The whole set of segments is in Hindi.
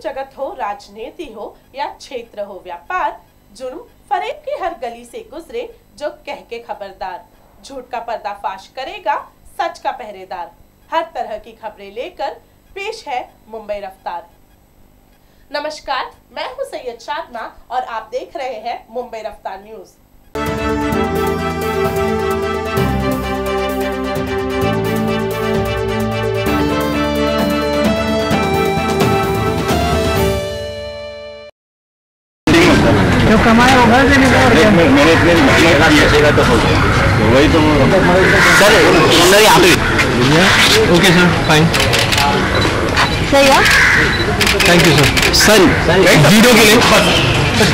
जगत हो, राजनीति हो या क्षेत्र हो, व्यापार, जुर्म, फरेब की हर गली से गुजरे जो कह के खबरदार। झूठ का पर्दाफाश करेगा, सच का पहरेदार। हर तरह की खबरें लेकर पेश है मुंबई रफ्तार। नमस्कार, मैं हूँ सैयद शादना और आप देख रहे हैं मुंबई रफ्तार न्यूज़। जो कमाए से निकाल मेरे इतने महीने का बेचेगा तो हो गया। तो वही तो सर यहाँ पे ओके सर फाइन सही है। Thank you sir sir zero के लिए। बस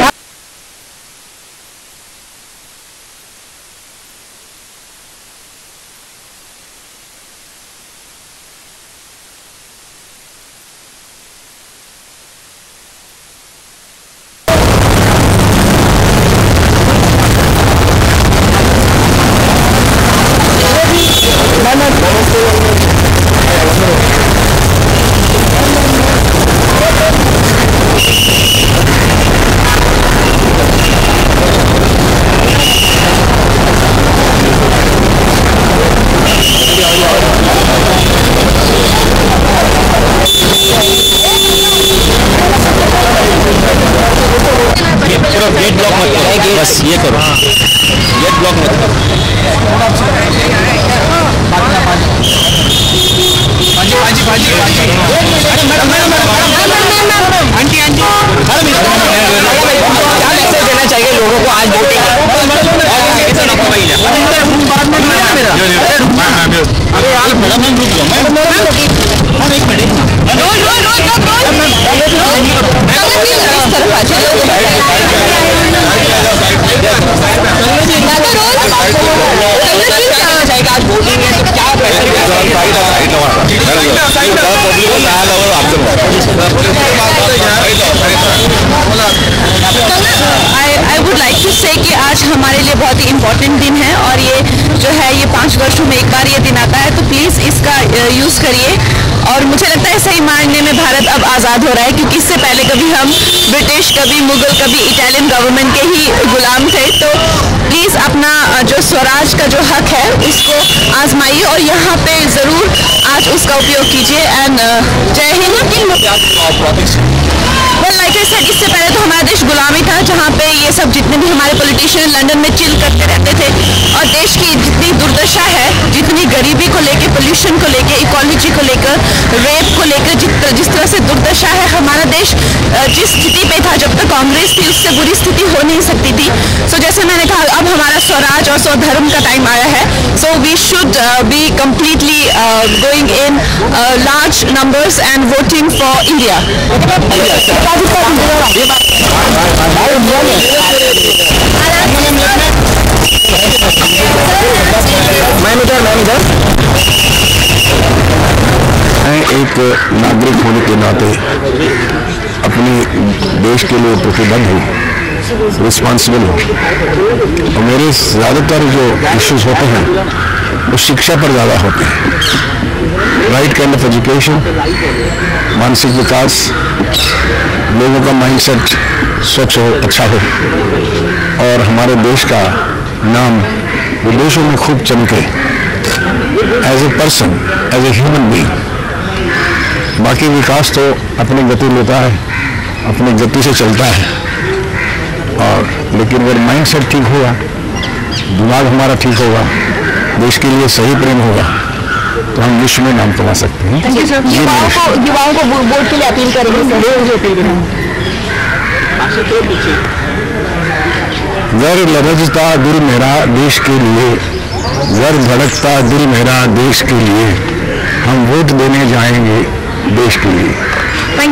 कर लोगों को आज वोटिंग अरे टू से कि आज हमारे लिए बहुत ही इम्पोर्टेंट दिन है और ये जो है, ये पाँच वर्षों में एक बार ये दिन आता है तो प्लीज़ इसका यूज़ करिए। और मुझे लगता है सही मायने में भारत अब आज़ाद हो रहा है, क्योंकि इससे पहले कभी हम ब्रिटिश, कभी मुगल, कभी इटालियन गवर्नमेंट के ही गुलाम थे। तो प्लीज़ अपना जो स्वराज का जो हक है, उसको आजमाइए और यहाँ पे ज़रूर आज उसका उपयोग कीजिए। And Jai Hind well like I said इससे पहले तो हमारा देश गुलामी था जहाँ पे ये सब जितने भी हमारे पॉलिटिशियन लंदन में चिल करते रहते थे और देश की जितनी दुर्दशा है जितनी गरीबी को लेके पोल्यूशन को लेके इकोलॉजी को लेकर रेप को लेकर जित जिस तरह से दुर्दशा है हमारा देश जिस स्थिति पे था जब तक कांग्रेस थी उससे बुरी स्थिति हो नहीं सकती थी सो जैसे मैंने कहा अब हमारा स्वराज और स्वधर्म का टाइम आया है so we should be completely going in large numbers and voting for India मैं एक नागरिक होने के नाते अपने देश के लिए प्रतिबद्ध हूँ रिस्पॉन्सिबल हूँ। और मेरे ज़्यादातर जो इश्यूज़ होते हैं, वो शिक्षा पर ज़्यादा होते हैं। राइट काइंड ऑफ़ एजुकेशन मानसिक विकास, लोगों का माइंडसेट स्वच्छ हो अच्छा हो। और हमारे देश का नाम विदेशों में खूब चमके। As a person as a human being बाकी विकास तो अपनी गति लेता है अपनी गति से चलता है। और लेकिन अगर माइंड सेट ठीक होगा दिमाग हमारा ठीक होगा देश के लिए सही प्रेम होगा तो हम विश्व में नाम कमा सकते हैं। युवाओं को युवाओं को वोट के लिए अपील करेंगे। जर लरजता दिल मेरा देश के लिए। जर भड़कता दिल मेरा देश के लिए। हम वोट देने जाएँगे देश के लिए।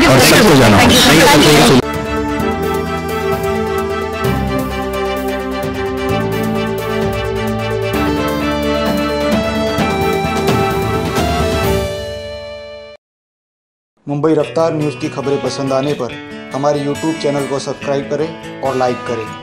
और सबको जाना मुंबई रफ्तार न्यूज़ की खबरें पसंद आने पर हमारे यूट्यूब चैनल को सब्सक्राइब करें और लाइक करें।